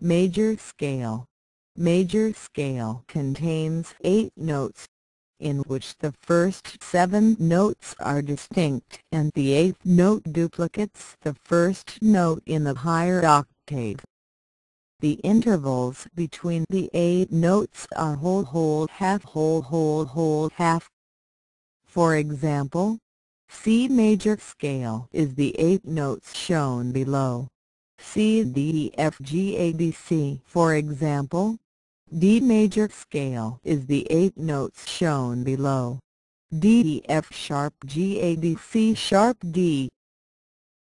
Major scale Major scale contains eight notes, in which the first seven notes are distinct and the eighth note duplicates the first note in the higher octave. The intervals between the eight notes are whole whole half whole whole whole half. For example, C major scale is the eight notes shown below. C D E F G A B C for example. D major scale is the eight notes shown below. D E F sharp G A B C sharp D